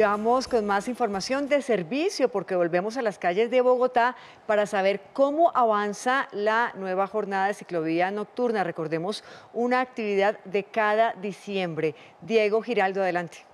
Vamos con más información de servicio porque volvemos a las calles de Bogotá para saber cómo avanza la nueva jornada de ciclovía nocturna. Recordemos una actividad de cada diciembre. Diego Giraldo, adelante.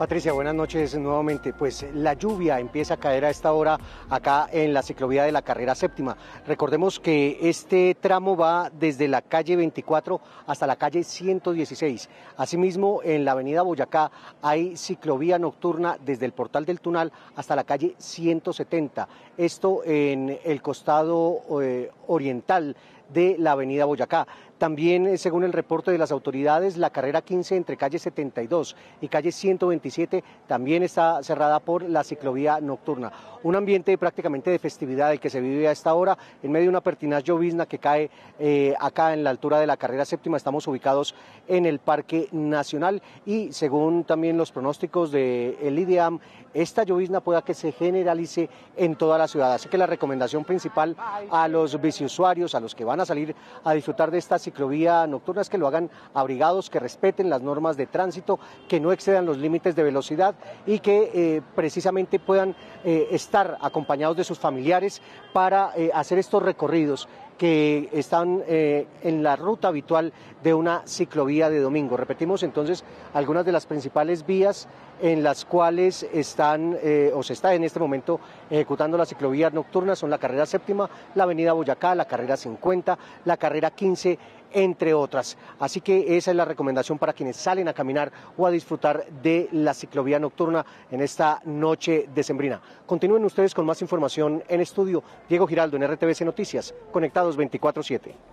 Patricia, buenas noches nuevamente. Pues la lluvia empieza a caer a esta hora acá en la ciclovía de la carrera séptima. Recordemos que este tramo va desde la calle 24 hasta la calle 116. Asimismo, en la avenida Boyacá hay ciclovía nocturna desde el portal del Tunal hasta la calle 170. Esto en el costado eh, oriental de la avenida Boyacá. También, eh, según el reporte de las autoridades, la carrera 15 entre calle 72 y calle 127 también está cerrada por la ciclovía nocturna. Un ambiente prácticamente de festividad el que se vive a esta hora en medio de una pertinaz llovizna que cae eh, acá en la altura de la carrera séptima. Estamos ubicados en el Parque Nacional y según también los pronósticos del de IDEAM, esta llovizna pueda que se generalice en toda la ciudad. Así que la recomendación principal a los biciusuarios, a los que van a salir a disfrutar de esta ciclovía nocturna es que lo hagan abrigados, que respeten las normas de tránsito, que no excedan los límites de velocidad y que eh, precisamente puedan eh, estar acompañados de sus familiares para eh, hacer estos recorridos que están en la ruta habitual de una ciclovía de domingo. Repetimos entonces algunas de las principales vías en las cuales están o se está en este momento ejecutando la ciclovía nocturna son la carrera séptima, la avenida Boyacá, la carrera 50, la carrera 15 entre otras. Así que esa es la recomendación para quienes salen a caminar o a disfrutar de la ciclovía nocturna en esta noche decembrina. Continúen ustedes con más información en estudio. Diego Giraldo en RTBC Noticias, conectados 24-7.